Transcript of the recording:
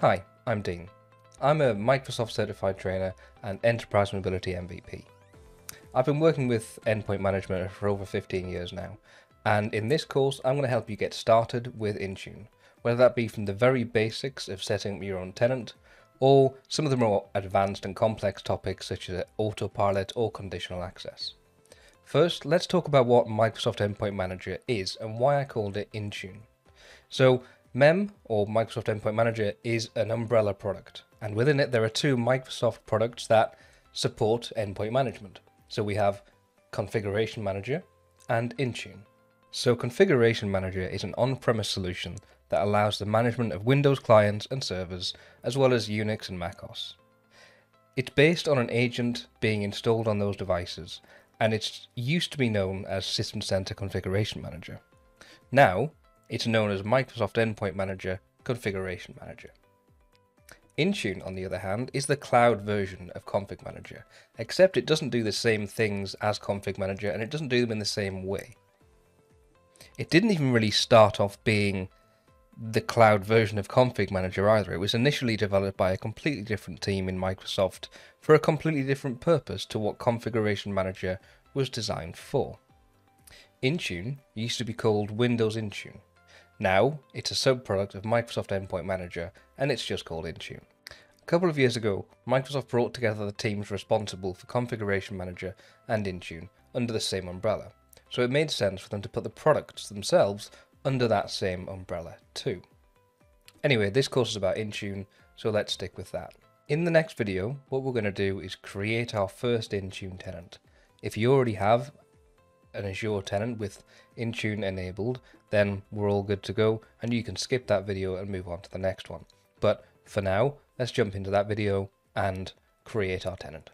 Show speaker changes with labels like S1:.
S1: Hi, I'm Dean. I'm a Microsoft certified trainer and enterprise mobility MVP. I've been working with endpoint management for over 15 years now, and in this course, I'm going to help you get started with Intune, whether that be from the very basics of setting up your own tenant, or some of the more advanced and complex topics such as autopilot or conditional access. First, let's talk about what Microsoft Endpoint Manager is and why I called it Intune. So, MEM, or Microsoft Endpoint Manager, is an umbrella product, and within it there are two Microsoft products that support endpoint management. So we have Configuration Manager and Intune. So Configuration Manager is an on-premise solution that allows the management of Windows clients and servers, as well as Unix and MacOS. It's based on an agent being installed on those devices, and it's used to be known as System Center Configuration Manager. Now, it's known as Microsoft Endpoint Manager Configuration Manager. Intune, on the other hand, is the cloud version of Config Manager, except it doesn't do the same things as Config Manager and it doesn't do them in the same way. It didn't even really start off being the cloud version of Config Manager either. It was initially developed by a completely different team in Microsoft for a completely different purpose to what Configuration Manager was designed for. Intune used to be called Windows Intune, now, it's a subproduct of Microsoft Endpoint Manager, and it's just called Intune. A couple of years ago, Microsoft brought together the teams responsible for Configuration Manager and Intune under the same umbrella, so it made sense for them to put the products themselves under that same umbrella too. Anyway, this course is about Intune, so let's stick with that. In the next video, what we're going to do is create our first Intune tenant. If you already have an Azure tenant with Intune enabled, then we're all good to go and you can skip that video and move on to the next one. But for now, let's jump into that video and create our tenant.